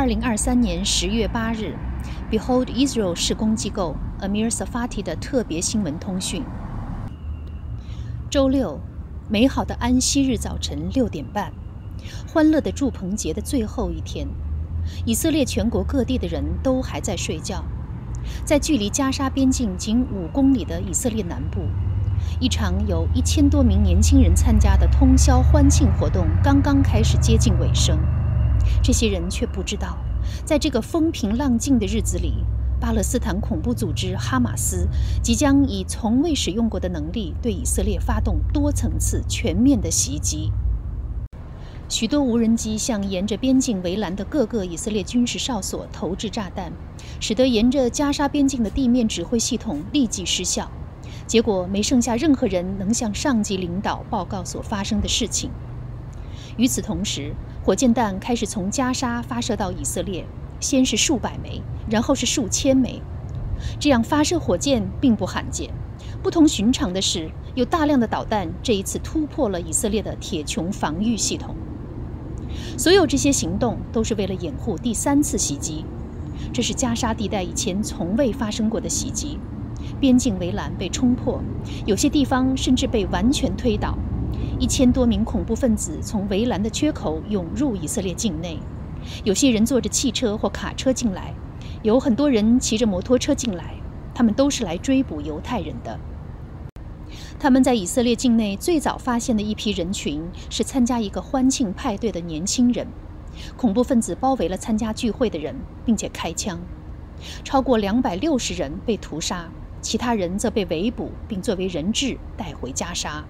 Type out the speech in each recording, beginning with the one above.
二零二三年十月八日，Behold Israel 施工机构 Amir Safati 的特别新闻通讯。周六，美好的安息日早晨六点半，欢乐的祝棚节的最后一天，以色列全国各地的人都还在睡觉。在距离加沙边境仅五公里的以色列南部，一场有一千多名年轻人参加的通宵欢庆活动刚刚开始接近尾声。这些人却不知道，在这个风平浪静的日子里。巴勒斯坦恐怖组织哈马斯即将以从未使用过的能力对以色列发动多层次、全面的袭击。许多无人机向沿着边境围栏的各个以色列军事哨所投掷炸弹，使得沿着加沙边境的地面指挥系统立即失效。结果没剩下任何人能向上级领导报告所发生的事情。与此同时，火箭弹开始从加沙发射到以色列。先是数百枚，然后是数千枚，这样发射火箭并不罕见。不同寻常的是，有大量的导弹这一次突破了以色列的铁穹防御系统。所有这些行动都是为了掩护第三次袭击。这是加沙地带以前从未发生过的袭击。边境围栏被冲破，有些地方甚至被完全推倒。一千多名恐怖分子从围栏的缺口涌入以色列境内。有些人坐着汽车或卡车进来，有很多人骑着摩托车进来，他们都是来追捕犹太人的。他们在以色列境内最早发现的一批人群是参加一个欢庆派对的年轻人。恐怖分子包围了参加聚会的人，并且开枪，超过两百六十人被屠杀，其他人则被围捕并作为人质带回加沙。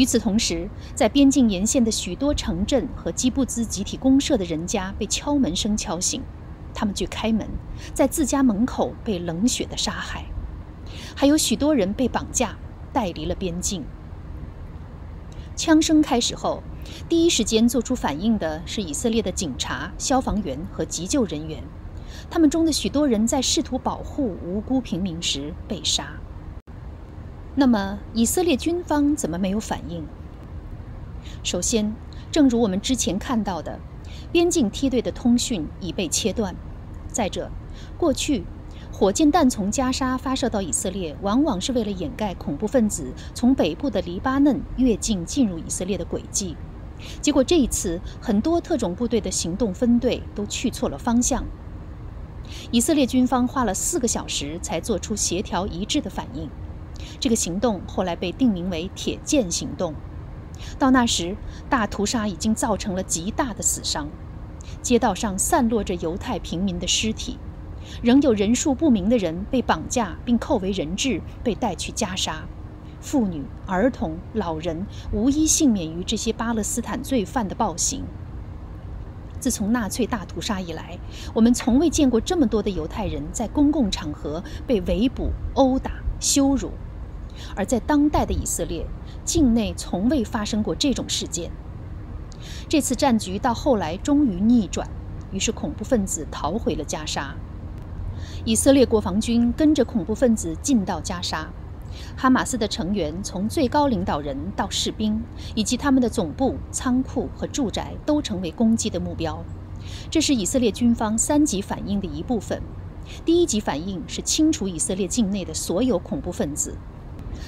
与此同时，在边境沿线的许多城镇和基布兹集体公社的人家被敲门声敲醒，他们去开门，在自家门口被冷血的杀害，还有许多人被绑架带离了边境。枪声开始后，第一时间做出反应的是以色列的警察、消防员和急救人员，他们中的许多人在试图保护无辜平民时被杀。那么，以色列军方怎么没有反应？首先，正如我们之前看到的，边境梯队的通讯已被切断。再者，过去火箭弹从加沙发射到以色列，往往是为了掩盖恐怖分子从北部的黎巴嫩越境进入以色列的轨迹。结果这一次，很多特种部队的行动分队都去错了方向。以色列军方花了四个小时才做出协调一致的反应。这个行动后来被定名为“铁剑行动”。到那时，大屠杀已经造成了极大的死伤，街道上散落着犹太平民的尸体，仍有人数不明的人被绑架并扣为人质，被带去加沙。妇女、儿童、老人无一幸免于这些巴勒斯坦罪犯的暴行。自从纳粹大屠杀以来，我们从未见过这么多的犹太人在公共场合被围捕、殴打、羞辱。而在当代的以色列境内，从未发生过这种事件。这次战局到后来终于逆转，于是恐怖分子逃回了加沙。以色列国防军跟着恐怖分子进到加沙，哈马斯的成员从最高领导人到士兵，以及他们的总部、仓库和住宅都成为攻击的目标。这是以色列军方三级反应的一部分。第一级反应是清除以色列境内的所有恐怖分子。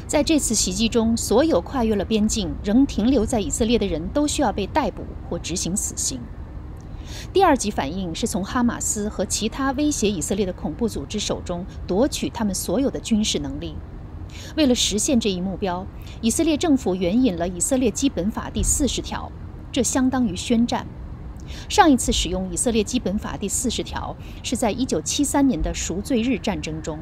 在这次袭击中，所有跨越了边境仍停留在以色列的人都需要被逮捕或执行死刑。第二级反应是从哈马斯和其他威胁以色列的恐怖组织手中夺取他们所有的军事能力。为了实现这一目标，以色列政府援引了以色列基本法第四十条，这相当于宣战。上一次使用以色列基本法第四十条是在1973年的赎罪日战争中。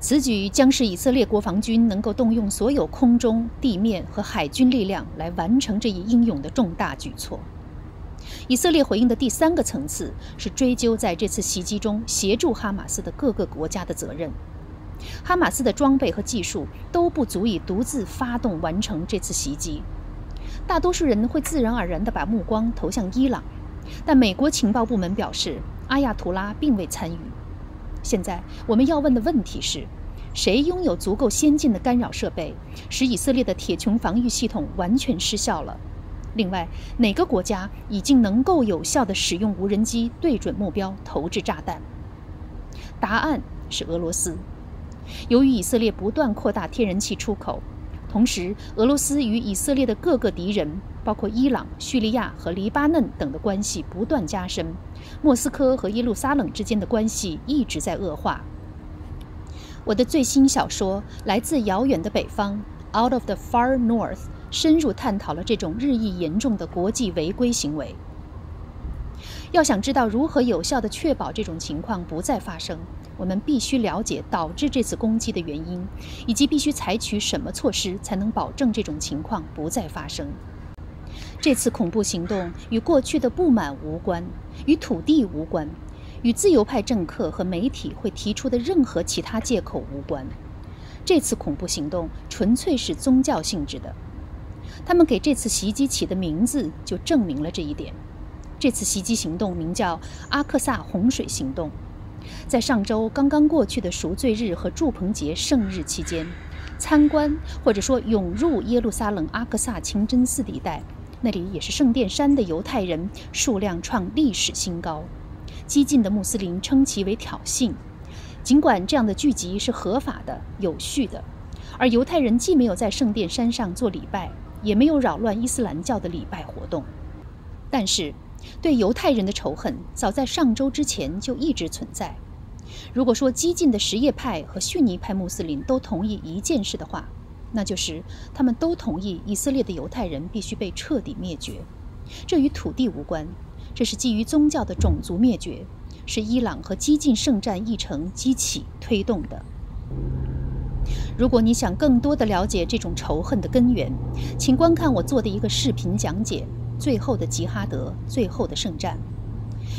此举将使以色列国防军能够动用所有空中、地面和海军力量来完成这一英勇的重大举措。以色列回应的第三个层次是追究在这次袭击中协助哈马斯的各个国家的责任。哈马斯的装备和技术都不足以独自发动完成这次袭击。大多数人会自然而然地把目光投向伊朗，但美国情报部门表示，阿亚图拉并未参与。现在我们要问的问题是：谁拥有足够先进的干扰设备，使以色列的铁穹防御系统完全失效了？另外，哪个国家已经能够有效地使用无人机对准目标投掷炸弹？答案是俄罗斯。由于以色列不断扩大天然气出口，同时俄罗斯与以色列的各个敌人，包括伊朗、叙利亚和黎巴嫩等的关系不断加深，莫斯科和耶路撒冷之间的关系一直在恶化。我的最新小说《来自遥远的北方》（Out of the Far North）。深入探讨了这种日益严重的国际违规行为。要想知道如何有效地确保这种情况不再发生，我们必须了解导致这次攻击的原因，以及必须采取什么措施才能保证这种情况不再发生。这次恐怖行动与过去的不满无关，与土地无关，与自由派政客和媒体会提出的任何其他借口无关。这次恐怖行动纯粹是宗教性质的。他们给这次袭击起的名字就证明了这一点。这次袭击行动名叫“阿克萨洪水行动”。在上周刚刚过去的赎罪日和祝棚节圣日期间，参观或者说涌入耶路撒冷阿克萨清真寺地带，那里也是圣殿山的犹太人数量创历史新高。激进的穆斯林称其为挑衅，尽管这样的聚集是合法的、有序的，而犹太人既没有在圣殿山上做礼拜。也没有扰乱伊斯兰教的礼拜活动，但是对犹太人的仇恨早在上周之前就一直存在。如果说激进的什叶派和逊尼派穆斯林都同意一件事的话，那就是他们都同意以色列的犹太人必须被彻底灭绝。这与土地无关，这是基于宗教的种族灭绝，是伊朗和激进圣战议程激起推动的。如果你想更多的了解这种仇恨的根源，请观看我做的一个视频讲解《最后的吉哈德》《最后的圣战》。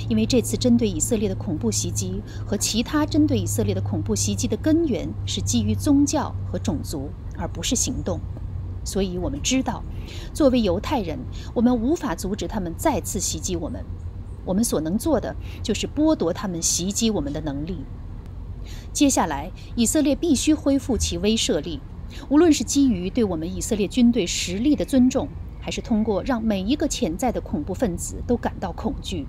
因为这次针对以色列的恐怖袭击和其他针对以色列的恐怖袭击的根源是基于宗教和种族，而不是行动。所以我们知道，作为犹太人，我们无法阻止他们再次袭击我们。我们所能做的就是剥夺他们袭击我们的能力。接下来，以色列必须恢复其威慑力，无论是基于对我们以色列军队实力的尊重，还是通过让每一个潜在的恐怖分子都感到恐惧。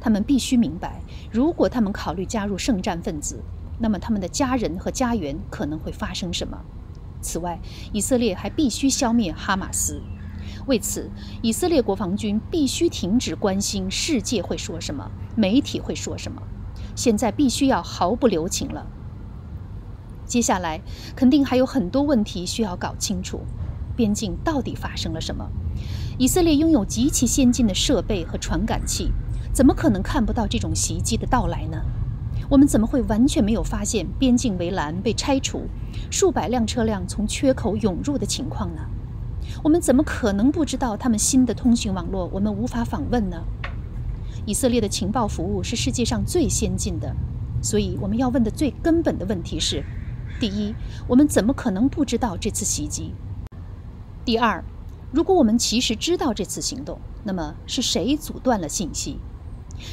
他们必须明白，如果他们考虑加入圣战分子，那么他们的家人和家园可能会发生什么。此外，以色列还必须消灭哈马斯。为此，以色列国防军必须停止关心世界会说什么，媒体会说什么。现在必须要毫不留情了。接下来肯定还有很多问题需要搞清楚：边境到底发生了什么？以色列拥有极其先进的设备和传感器，怎么可能看不到这种袭击的到来呢？我们怎么会完全没有发现边境围栏被拆除、数百辆车辆从缺口涌入的情况呢？我们怎么可能不知道他们新的通讯网络我们无法访问呢？以色列的情报服务是世界上最先进的，所以我们要问的最根本的问题是：第一，我们怎么可能不知道这次袭击？第二，如果我们其实知道这次行动，那么是谁阻断了信息？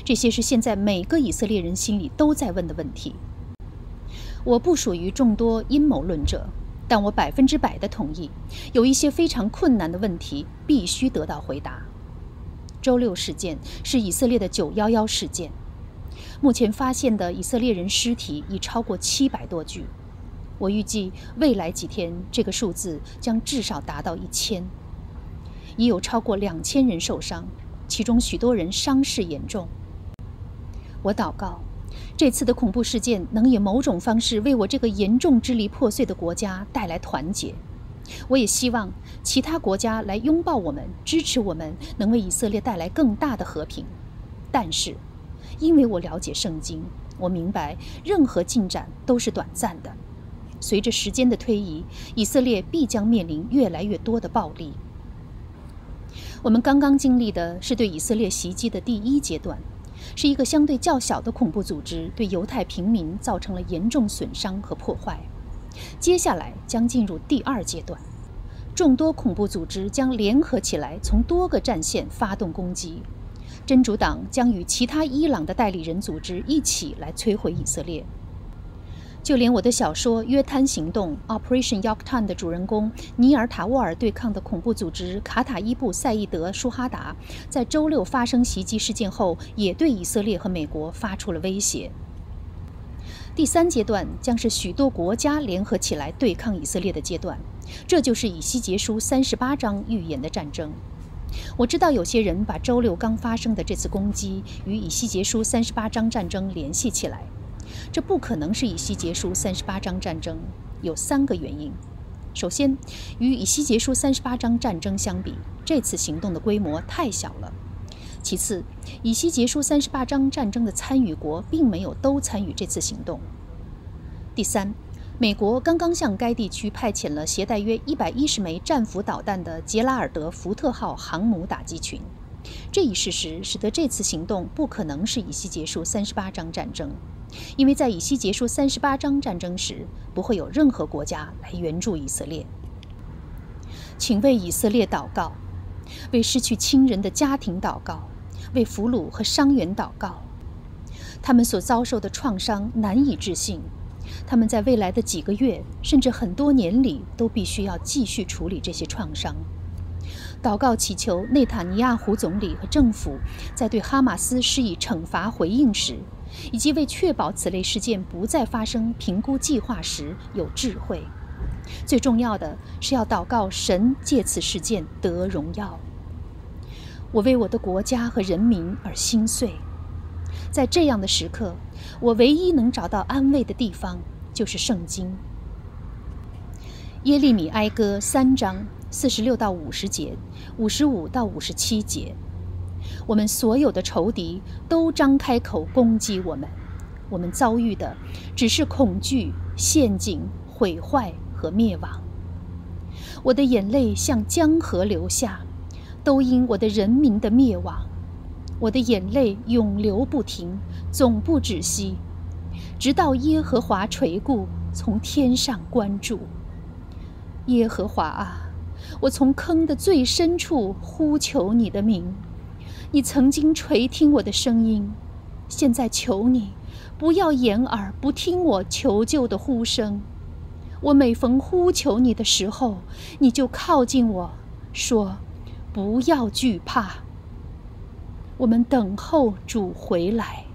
这些是现在每个以色列人心里都在问的问题。我不属于众多阴谋论者，但我百分之百的同意，有一些非常困难的问题必须得到回答。周六事件是以色列的九幺幺事件。目前发现的以色列人尸体已超过七百多具，我预计未来几天这个数字将至少达到一千。已有超过两千人受伤，其中许多人伤势严重。我祷告，这次的恐怖事件能以某种方式为我这个严重支离破碎的国家带来团结。我也希望其他国家来拥抱我们，支持我们，能为以色列带来更大的和平。但是，因为我了解圣经，我明白任何进展都是短暂的。随着时间的推移，以色列必将面临越来越多的暴力。我们刚刚经历的是对以色列袭击的第一阶段，是一个相对较小的恐怖组织对犹太平民造成了严重损伤和破坏。接下来将进入第二阶段，众多恐怖组织将联合起来，从多个战线发动攻击。真主党将与其他伊朗的代理人组织一起来摧毁以色列。就连我的小说《约滩行动》（Operation Yorktown） 的主人公尼尔·塔沃尔对抗的恐怖组织卡塔伊布·赛义德·舒哈达，在周六发生袭击事件后，也对以色列和美国发出了威胁。第三阶段将是许多国家联合起来对抗以色列的阶段，这就是以西结书三十八章预言的战争。我知道有些人把周六刚发生的这次攻击与以西结书三十八章战争联系起来。这不可能是以西结束三十八章战争，有三个原因。首先，与以西结束三十八章战争相比，这次行动的规模太小了。其次，以西结束三十八章战争的参与国并没有都参与这次行动。第三，美国刚刚向该地区派遣了携带约一百一十枚战斧导弹的杰拉尔德·福特号航母打击群。这一事实使得这次行动不可能是以西结束三十八章战争。因为在以西结束三十八章战争时，不会有任何国家来援助以色列。请为以色列祷告，为失去亲人的家庭祷告，为俘虏和伤员祷告。他们所遭受的创伤难以置信，他们在未来的几个月甚至很多年里都必须要继续处理这些创伤。祷告祈求内塔尼亚胡总理和政府在对哈马斯施以惩罚回应时。以及为确保此类事件不再发生，评估计划时有智慧。最重要的是要祷告神借此事件得荣耀。我为我的国家和人民而心碎。在这样的时刻，我唯一能找到安慰的地方就是圣经。耶利米哀歌三章四十六到五十节，五十五到五十七节。我们所有的仇敌都张开口攻击我们，我们遭遇的只是恐惧、陷阱、毁坏和灭亡。我的眼泪像江河流下，都因我的人民的灭亡。我的眼泪永流不停，总不止息，直到耶和华垂顾，从天上关注。耶和华啊，我从坑的最深处呼求你的名。你曾经垂听我的声音，现在求你，不要掩耳不听我求救的呼声。我每逢呼求你的时候，你就靠近我说：“不要惧怕。”我们等候主回来。